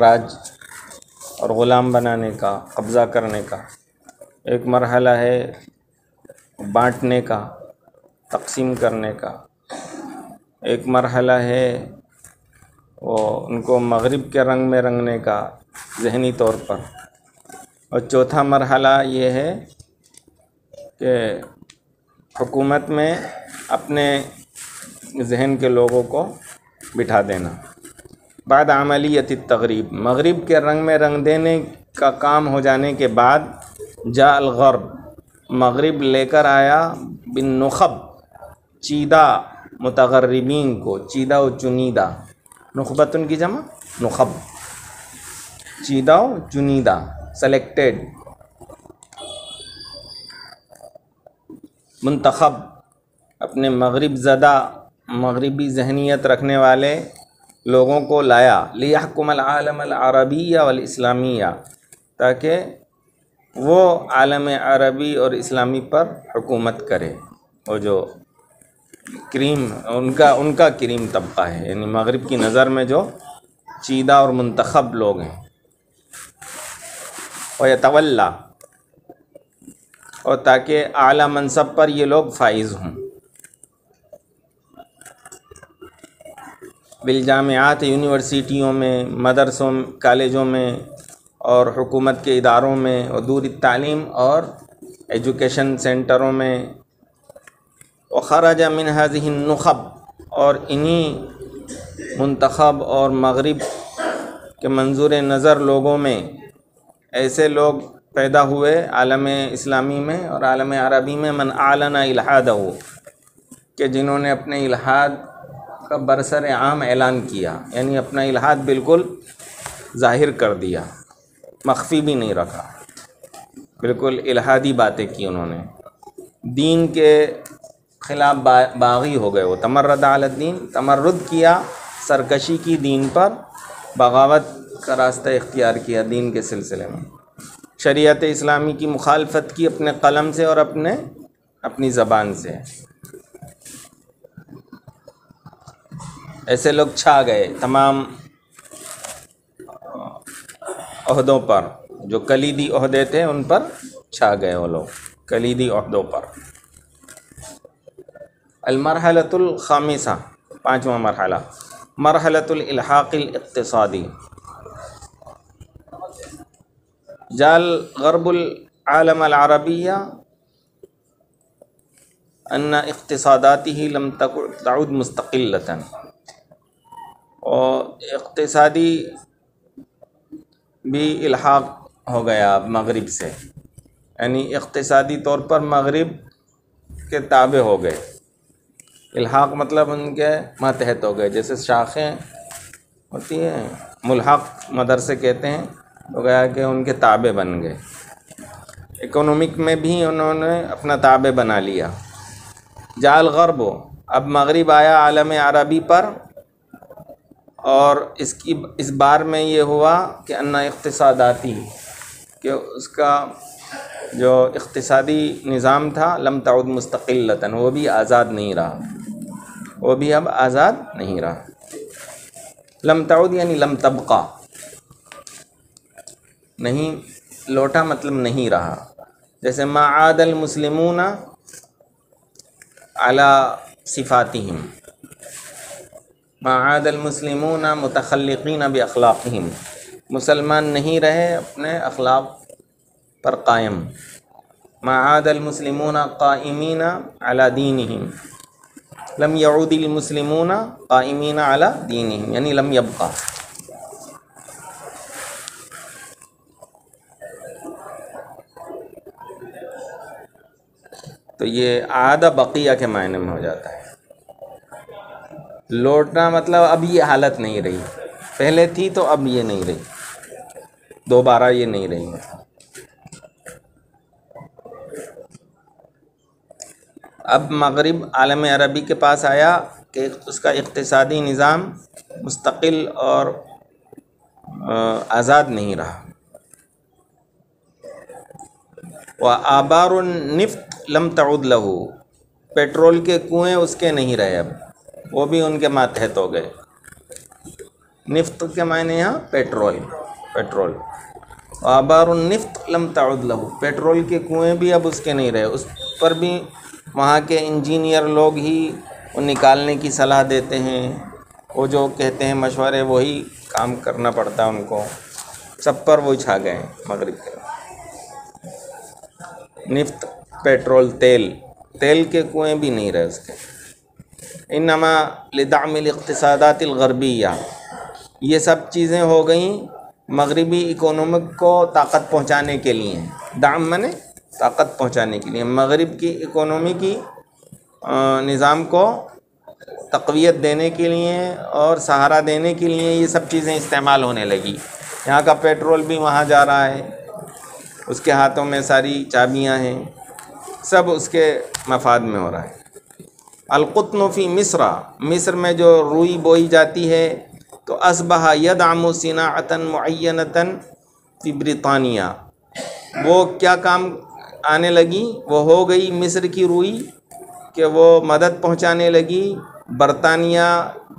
राज और ग़ुलाम बनाने का, कब्ज़ा करने का, एक मरहला है बांटने का, तकसीम करने का। एक मरहला है वो उनको मगरिब के रंग में रंगने का जहनी तौर पर। और चौथा मरहला ये है कि हुकूमत में अपने जहन के लोगों को बिठा देना। बाद अमलीत तगरीब। मगरिब के रंग में रंग देने का काम हो जाने के बाद जा अलगरब मगरिब लेकर आया बिन नुखब, चीदा मुतगरबिन को, चीदा व चुनीदा। नुखबत उनकी जमा? नुखब। चीदा व चुनीदा सेलेक्टेड मंतखब। अपने मगरब ज़दा, मगरबी जहनीत रखने वाले लोगों को लाया। लियाकुमल आलम अरबिया वल इस्लामिया ताकि वो आलम अरबी और इस्लामी पर हुकूमत करे। वो जो क्रीम, उनका उनका क्रीम तबका है। यानी मगरब की नज़र में जो चीदा और मंतखब लोग हैं। और तवल्ला और ताकि आला मनसब पर ये लोग फाइज हों। बिलजामियात यूनिवर्सिटियों में, मदरसों, कॉलेजों में और हुकूमत के इदारों में और दूर तालीम और एजुकेशन सेंटरों में। व खराज मिन हाजिनखब और इन्हीं मंतखब और मगरब के मंजूर नज़र लोगों में ऐसे लोग पैदा हुए आलम इस्लामी में और आलम अरबी में, मन आलना इलाहाद हो कि जिन्होंने अपने इलाहाद का बरसर आम ऐलान किया यानी अपना इलाहाद बिल्कुल ज़ाहिर कर दिया मख्फी भी नहीं रखा। बिल्कुल इलाहादी बातें की उन्होंने। दीन के ख़िलाफ़ बा, बागी हो गए वो। तमर्रद आलद्दीन तमर्रद किया सरकशी की दीन पर बगावत का रास्ता इख्तियार किया दीन के सिलसिले में। शरीयत इस्लामी की मुखालफत की अपने कलम से और अपने अपनी ज़बान से। ऐसे लोग छा गए तमाम अहदों पर। जो कलीदी अहदे थे, उन पर छा गए वो लोग, कलीदी अहदों पर। अलमरहलतुल खामिसा, पाँचवा मरहला। मरहलतुल इल्हाक़िल इक़्तिसादी। जाल गरबुल आलम अरबिया, अन्ना इक़्तिसादाती ही लम तउद मुस्तकिलतन और इक़्तिसादी भी इल्हाक हो गया अब मगरिब से। यानी इक़्तिसादी तौर पर मगरिब के ताबे हो गए। इल्हाक मतलब उनके मातहत हो गए। जैसे शाखें होती हैं, मुलहक मदरसे कहते हैं तो गया कि उनके ताबे बन गए। इकोनॉमिक में भी उन्होंने अपना ताबे बना लिया। जाल गरब अब मगरिब आया आलम अरबी पर और इसकी, इस बार में ये हुआ कि अन्ना इक़्तिसादाती कि उसका जो इक़्तिसादी निज़ाम था, लम ताउद मुस्तकिलतन वो भी आज़ाद नहीं रहा। वो भी अब आज़ाद नहीं रहा। लम ताउद यानी लम तबका। नहीं, लौटा मतलब नहीं रहा। जैसे मादल मुस्लिमून अला सिफ़ातिहिम। मादल मुस्लिमून मुतखलकिन अब अखलाक़िम मुसलमान नहीं रहे अपने अखलाक पर कायम मादल मुस्लिमून कायमीन अला दीनहिम लम यऊदिल मुस्लिमून कायमीन अला दीनहिम यानी लम यबका तो ये आधा बकिया के मायने में हो जाता है लौटना मतलब अब ये हालत नहीं रही। पहले थी तो अब ये नहीं रही। दोबारा ये नहीं रही अब मगरब आलम अरबी के पास आया कि उसका इक़्तिसादी निज़ाम मुस्तकिल और आज़ाद नहीं रहा। व आबार नफ़्त लम तउद लहू। पेट्रोल के कुएँ उसके नहीं रहे अब। वो भी उनके मातहत हो गए। निफ्त के मायने यहाँ पेट्रोल पेट्रोल। आबार निफ्त लम ताउद लहू। पेट्रोल के कुएँ भी अब उसके नहीं रहे। उस पर भी वहाँ के इंजीनियर लोग ही वो निकालने की सलाह देते हैं। वो जो कहते हैं मशवरे, वही काम करना पड़ता है उनको। सब पर वो छा गए मगरब के। निफ्त, पेट्रोल, तेल। तेल के कुएँ भी नहीं रहे उसके। इनमा लदामिल इकतसादातलगरबिया ये सब चीज़ें हो गई मगरबी इकोनॉमिक को ताकत पहुँचाने के लिए। दाम मने ताकत पहुँचाने के लिए। मगरब की इकोनॉमी की निज़ाम को तकवीत देने के लिए और सहारा देने के लिए ये सब चीज़ें इस्तेमाल होने लगी। यहाँ का पेट्रोल भी वहाँ जा रहा है। उसके हाथों में सारी चाबियाँ हैं। सब उसके मफाद में हो रहा है। अलकुतनफ़ी मिस्रा। मिस्र में जो रुई बोई जाती है तो असबहा यद सिनातन मुनतन फ़ी ब्रितानिया। वो क्या काम आने लगी? वो हो गई मिस्र की रुई कि वो मदद पहुँचाने लगी बरतानिया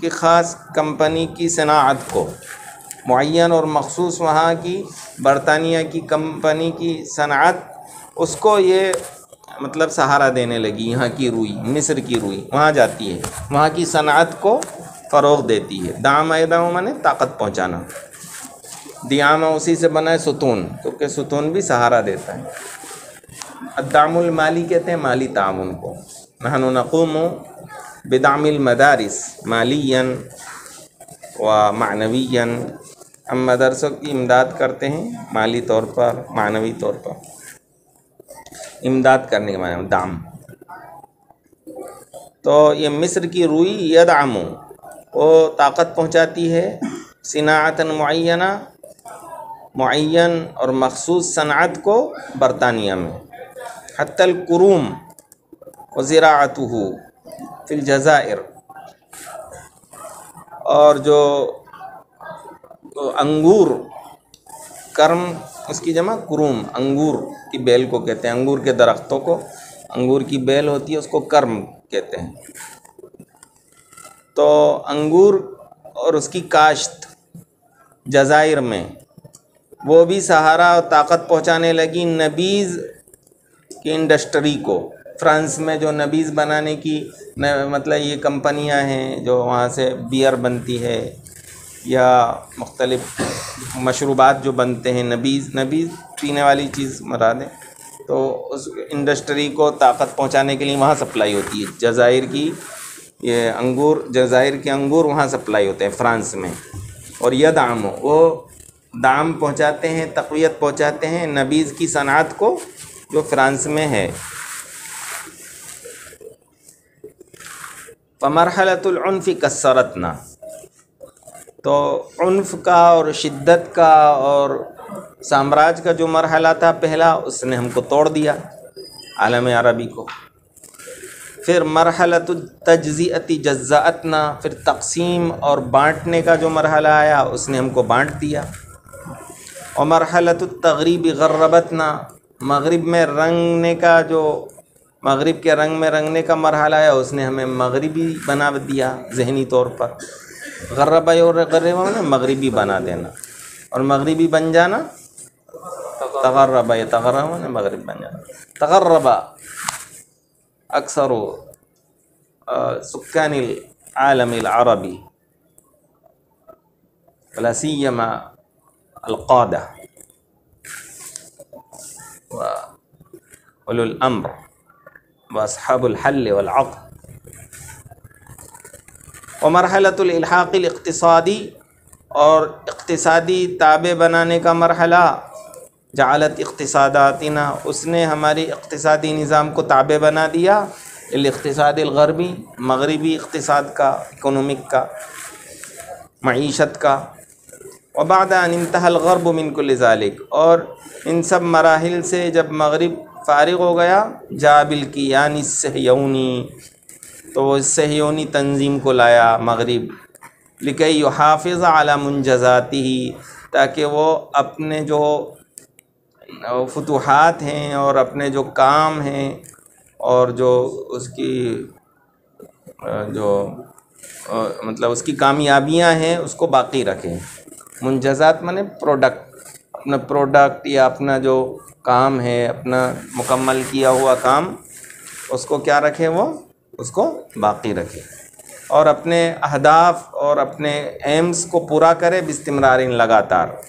की ख़ास कंपनी की सनात को। मुन और मखसूस वहाँ की बरतानिया की कंपनी की सनात उसको ये मतलब सहारा देने लगी, यहाँ की रुई, मिस्र की रुई, वहाँ जाती है। वहाँ की सनात को फ़रोग देती है। दाम दाम माने ताकत पहुँचाना। दियामा उसी से बना है सुतून, क्योंकि सुतून भी सहारा देता है। दामुल माली कहते हैं, माली ताउन को नहन नक़ूम बेदामिल मदारस, मालियन व मानवीयन। हम मदरसों की इमदाद करते हैं, माली तौर पर, मानवी तौर पर। इमदाद करने के माने दाम। तो ये मिस्र की रुई यदामो वो ताकत पहुंचाती है सिनातन मुना मुन और मखसूस सनात को बरतानिया में। हतल कुरूम वज़रातहू फिल जज़ायर और जो अंगूर कर्म उसकी जमा कुरूम अंगूर की बेल को कहते हैं। अंगूर के दरख्तों को अंगूर की बेल होती है उसको कर्म कहते हैं। तो अंगूर और उसकी काश्त जज़ायर में वो भी सहारा और ताकत पहुँचाने लगी नबीज़ की इंडस्ट्री को। फ्रांस में जो नबीज़ बनाने की न, मतलब ये कंपनियाँ हैं जो वहाँ से बियर बनती है या मुख्तलिफ़ मशरूबात जो बनते हैं, नबीज़ नबीज़ पीने वाली चीज़ मरा दें तो उस इंडस्ट्री को ताकत पहुँचाने के लिए वहाँ सप्लाई होती है। जज़ायर की ये अंगूर, जज़ायर के अंगूर वहाँ सप्लाई होते हैं फ्रांस में। और यह दाम वो दाम पहुँचाते हैं, तकवीत पहुँचाते हैं नबीज़ की सनात को, जो फ्रांस में है। फ़मरहलतुलफ़ी कसरतना तो उन्फ का और शिद्दत का और साम्राज्य का जो मरहला था पहला, उसने हमको तोड़ दिया आलम अरबी को। फिर मरहलत तजज़ियती जज्जातना फिर तकसीम और बांटने का जो मरहला आया, उसने हमको बांट दिया। और मरहलत तगरीबी गर्रबतना, मगरब में रंगने का जो, मगरब के रंग में रंगने का मरहला आया, उसने हमें मगरबी बना दिया जहनी तौर पर। गर्रबा और गर्रबा में मगरिबी बना देना और मगरिबी बन जाना तगर्रबा या तगर्रबा ने मगरिब बन जाना तगर्रबा अक्सर सुकान आलम अरबी वलासीमा अलक़ादा व अम्र वसहबुलहल वलक़ व मरहलतलहाक़िलकतसादी और इकतसादी ताबे बनाने का मरहला जालत इकतसादातना, उसने हमारी इकतसादी निज़ाम को ताबे बना दिया। इकतसादलगरबी मगरबी इकतसाद का, इकोनॉमिक का मीशत का। वबाद अनतहलगरब मिनकुल्लिक और इन सब मराहल से जब मगरब फ़ारिग हो गया, जाबिल की यानी सहयोनी। तो वो सहयोनी तंजीम को लाया मगरिब। लिकई हाफिज़ आला मुंजजाती ही ताकि वो अपने जो फतूहत हैं और अपने जो काम हैं और जो उसकी, जो मतलब उसकी कामयाबियाँ हैं, उसको बाकी रखें। मुंजज़ात माने प्रोडक्ट, अपना प्रोडक्ट या अपना जो काम है, अपना मुकम्मल किया हुआ काम, उसको क्या रखें वो? उसको बाकी रखें। और अपने अहदाफ और अपने एम्स को पूरा करे बिस्तमरार लगातार।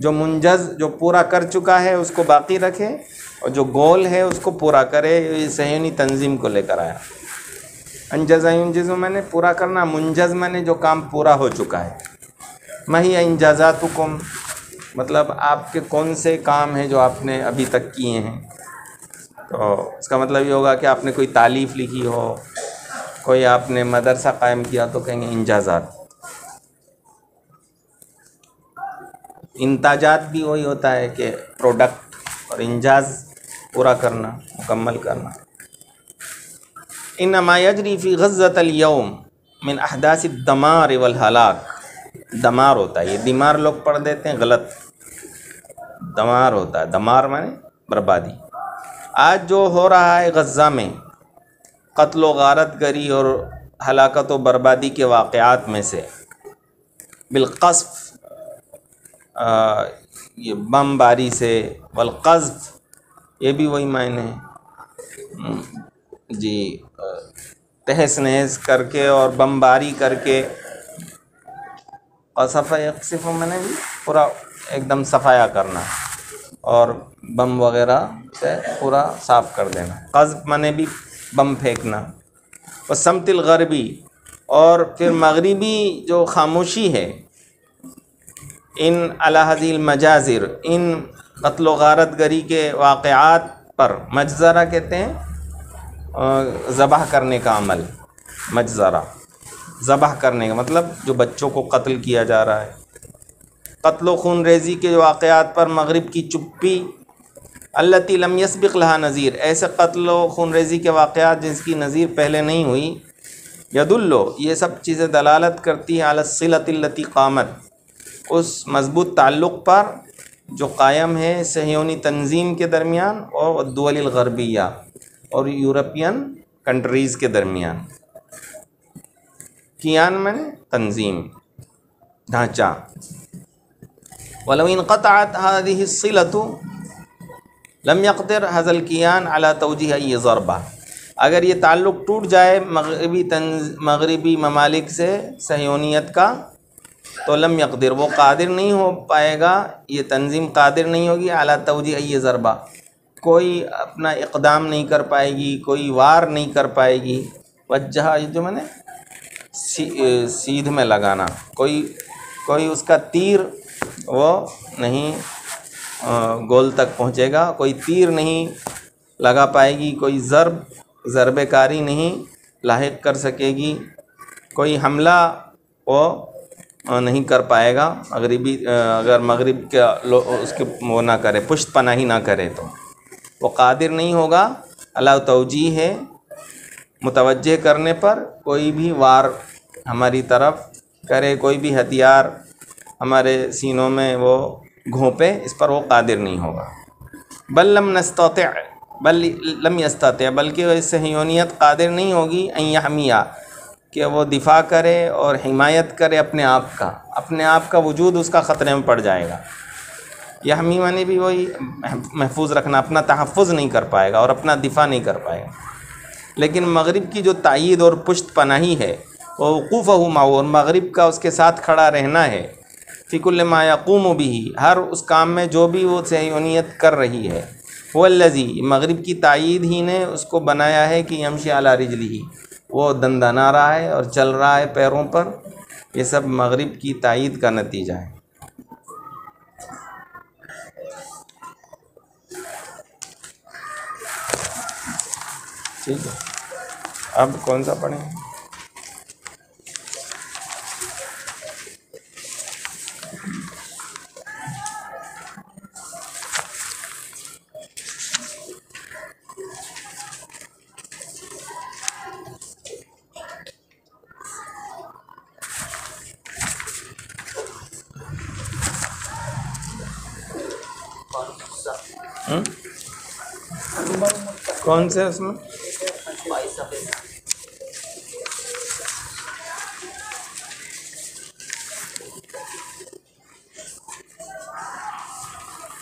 जो मुंजज़, जो पूरा कर चुका है, उसको बाकी रखे और जो गोल है, उसको पूरा करे सहनी तंजीम को लेकर आया। अनजज़ मैंने पूरा करना, मुंजज़ मैंने जो काम पूरा हो चुका है। मही इंजाजातुकुम मतलब आपके कौन से काम हैं जो आपने अभी तक किए हैं? तो इसका मतलब ये होगा कि आपने कोई तालीफ़ लिखी हो, कोई आपने मदरसा कायम किया तो कहेंगे इंजाजात। इंताजात भी वही होता है कि प्रोडक्ट और इंजाज पूरा करना, मुकम्मल करना। इन नमायजरी फ़ी गज़तलयौम मिन अहदास दमार वल हलाक दमार होता है, ये दिमार लोग पढ़ देते हैं, गलत। दमार होता है, दमार माने बर्बादी। आज जो हो रहा है गज़ा में कत्ल गारत गरी और हलाकत व बर्बादी के वाक़ात में से बिलकस्फ़ ये बम बारी से वलक़ज़ ये भी वही मायने हम्म, जी तहस नहस करके और बमबारी करके और सफ़ा सिर्फ़ मैंने भी पूरा एकदम सफाया करना। और बम वगैरह से पूरा साफ़ कर देना। कज़ मैंने भी बम फेंकना। और समतिल गरबी। और फिर मगरबी जो खामोशी है, इन अलहजील मजाजिर, इन कत्ल गारत गरी के वाक़ात पर मजज़रा कहते हैं ज़बह करने का अमल। मजज़रा। ज़बह करने का मतलब जो बच्चों को कत्ल किया जा रहा है। कत्ल खून रेजी के वाक़ात पर मगरब की चुप्पी, अल्लती लम लहा नज़ीर। ऐसे कत्ल खून रेजी के वाक़ात जिसकी नज़ीर पहले नहीं हुई, यदुल्लो, ये सब चीज़ें दलालत करती हैं अलसिलतिल्लती क़ामत। उस मज़बूत ताल्लुक़ पर, जो कायम है सहयोनी तंजीम के दरमियान और दुवलगरबिया और यूरोपियन कंट्रीज़ के दरमियान। कियान में तंजीम, ढांचा। वलविन क़तात हादिलतु लम यकदर हज़ल कियान अला तोजी ये ज़रबा अगर ये ताल्लुक़ टूट जाए मगरबी तंज मगरबी ममालिक से सहयोनियत का तो लम यकदिर वो कादिर नहीं हो पाएगा ये तंजीम कादिर नहीं होगी अला तोजी ये ज़रबा कोई अपना इकदाम नहीं कर पाएगी कोई वार नहीं कर पाएगी वजह जो मैंने सी, सीध में लगाना कोई कोई उसका तीर वो नहीं गोल तक पहुँचेगा। कोई तीर नहीं लगा पाएगी, कोई ज़रब, ज़रबकारी नहीं लाक कर सकेगी। कोई हमला वो नहीं कर पाएगा। मगरबी अगर मगरब का उसके वो ना करे पुश्त पनाही ना करे तो। वो कादिर नहीं होगा। अल्लाह तोजी है मुतवजह करने पर। कोई भी वार हमारी तरफ़ करे, कोई भी हथियार हमारे सीनों में वो घोंपे, इस पर वो कादिर नहीं होगा। बल लम नस्तात, बल लम यस्तात, बल्कि इससे हयोनीत कादिर नहीं होगी अहमिया कि वो दिफा करे और हिमायत करे अपने आप का। अपने आप का वजूद उसका ख़तरे में पड़ जाएगा। यह हमी मानी भी वही महफूज रखना, अपना तहफ़ नहीं कर पाएगा और अपना दिफा नहीं कर पाएगा। लेकिन मगरब की जो तइद और पुश्त पनाही है, वो वकूफ़ माओ और मगरब का उसके साथ खड़ा रहना है फ़िकुल्ल मायाकूम भी हर उस काम में जो भी वो सहनीत कर रही है। वो लजी मगरिब की तइद ही ने उसको बनाया है कि यमशी अला रिजली ही। वो दंदना रहा है और चल रहा है पैरों पर। ये सब मगरब की तइद का नतीजा है। ठीक है। अब कौन सा पढ़ें? कौन से उसमें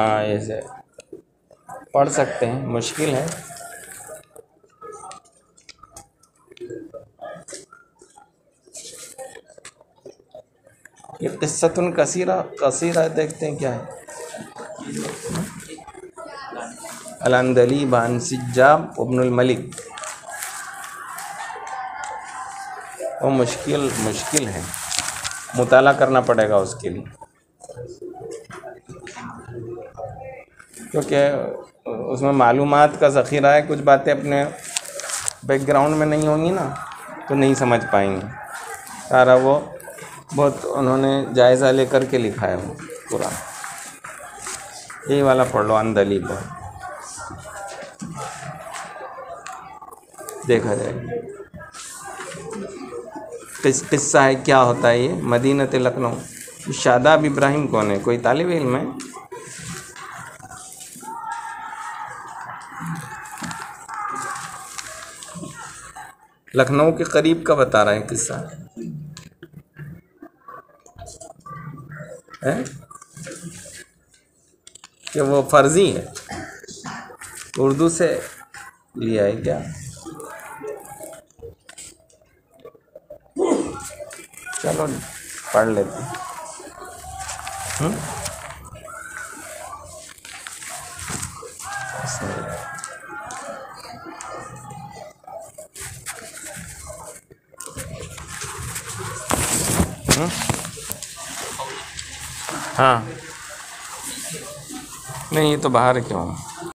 हाँ ऐसे। पढ़ सकते हैं, मुश्किल है। ये किस्सतुन कसीरा कसीरा देखते हैं क्या है? अलंदली बान सिजाब इब्नुल मलिक। वो मुश्किल मुश्किल है। मुताला करना पड़ेगा उसके लिए। क्योंकि उसमें मालूम का ज़ख़ीरा है, कुछ बातें अपने बैकग्राउंड में नहीं होंगी ना तो नहीं समझ पाएँगे। सारा वो बहुत उन्होंने जायज़ा लेकर के लिखा है वो पूरा यही वाला पढ़ लो अंदली पर देखा जाए। किस, किस्सा है, क्या होता है ये? मदीनत लखनऊ। शादाब इब्राहिम कौन है? कोई तालब इल्म है? लखनऊ के करीब का बता रहे हैं किस्सा। है? कि वो फर्जी है? उर्दू से लिया है क्या? चलो, पढ़ लेते हम्म? हाँ। नहीं ये तो बाहर क्यों?